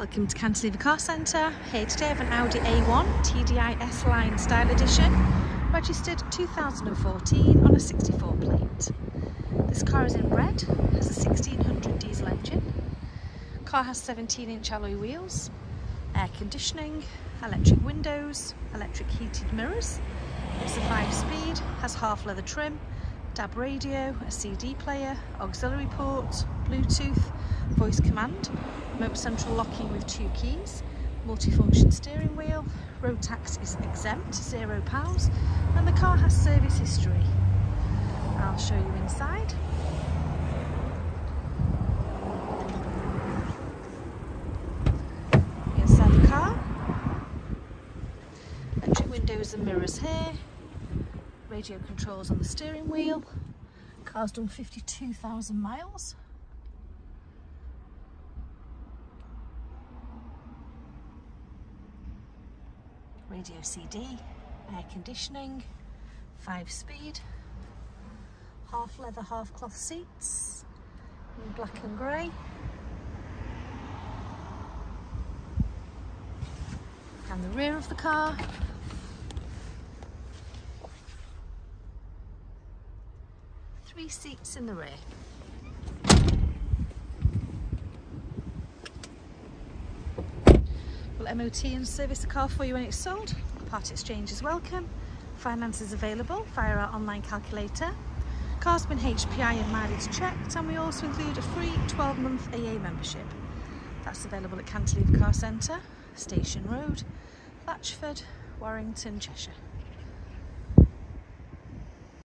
Welcome to Cantilever Car Centre. Here today I have an Audi A1 TDI S-Line Style Edition, registered 2014 on a 64 plate. This car is in red, has a 1600 diesel engine. Car has 17 inch alloy wheels, air conditioning, electric windows, electric heated mirrors. It's a 5 speed, has half leather trim, DAB radio, a CD player, auxiliary port, Bluetooth, voice command, remote central locking with two keys, multifunction steering wheel, road tax is exempt, zero pounds, and the car has service history. I'll show you inside. Inside the car, electric windows and mirrors here, radio controls on the steering wheel, car's done 52,000 miles. Radio CD, air conditioning, five speed, half leather, half cloth seats, in black and grey. And the rear of the car. Three seats in the rear. MOT and service the car for you when it's sold. Part exchange is welcome. Finance is available via our online calculator. Car's been HPI and mileage checked and we also include a free 12 month AA membership. That's available at Cantilever Car Centre, Station Road, Latchford, Warrington, Cheshire.